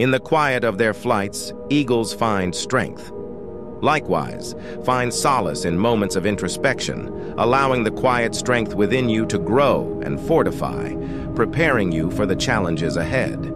In the quiet of their flights, eagles find strength. Likewise, find solace in moments of introspection, allowing the quiet strength within you to grow and fortify, preparing you for the challenges ahead.